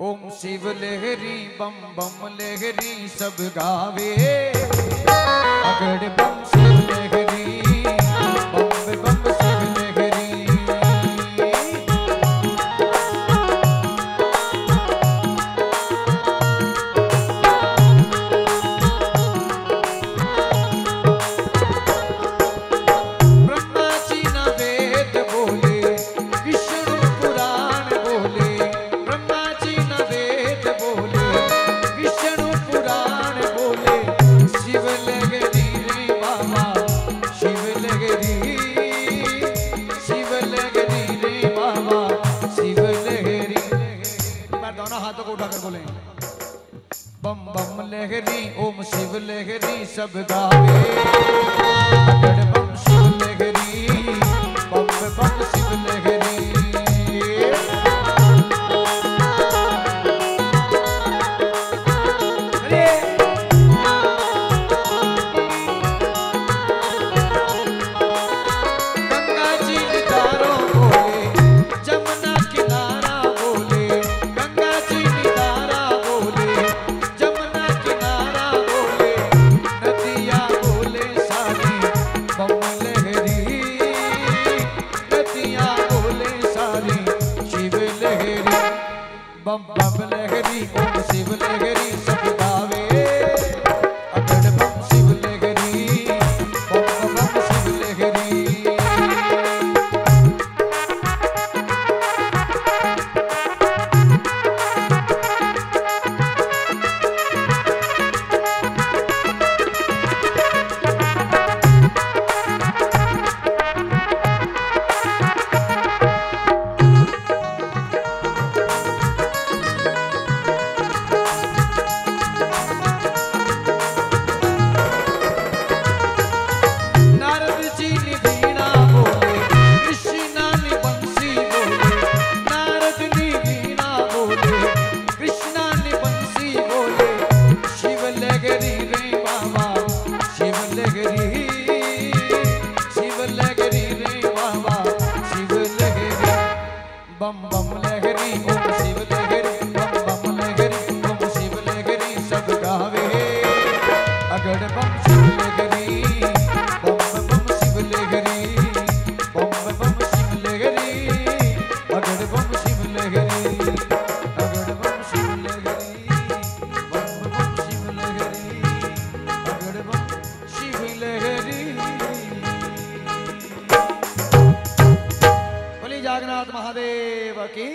ओम शिव लहरी बम बम लहरी सब गावे। अगड़ बम दोनों हाथों को उठाकर बोले बम बम लहरी ओम शिव लहरी सब गावे। बम बम लहरी bum प्रयागनाथ महादेव की